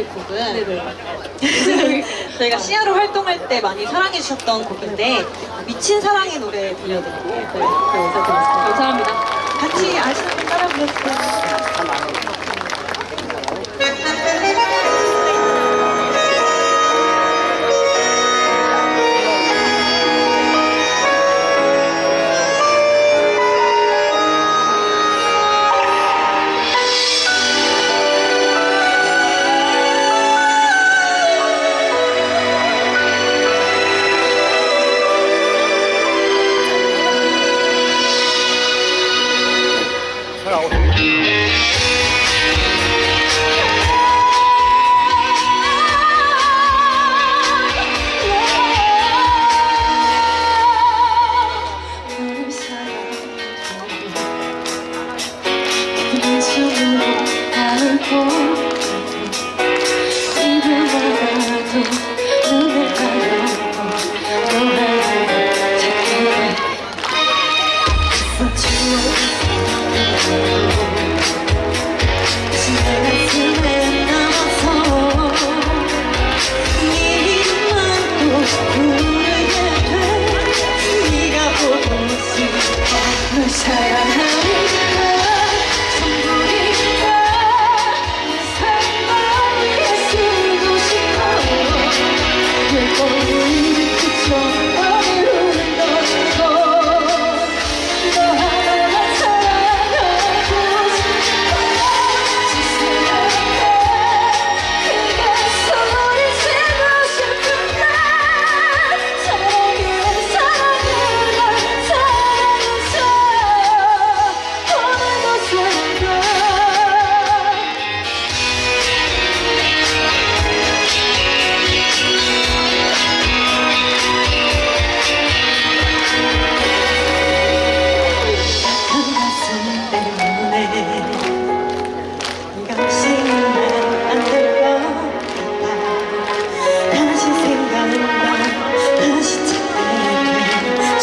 저희 곡은 저희가 시아로 활동할 때 많이 사랑해주셨던 곡인데 미친 사랑의 노래 들려드릴게요. 네, 감사드립니다. 감사합니다. 같이 아시는 분 따라 불러주세요. 나오고. Oh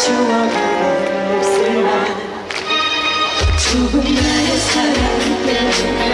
추억이 없을만 죽은 나의 사랑 때문에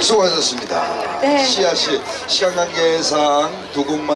수고하셨습니다. 네. 씨앗이 시간 관계상 두 곡만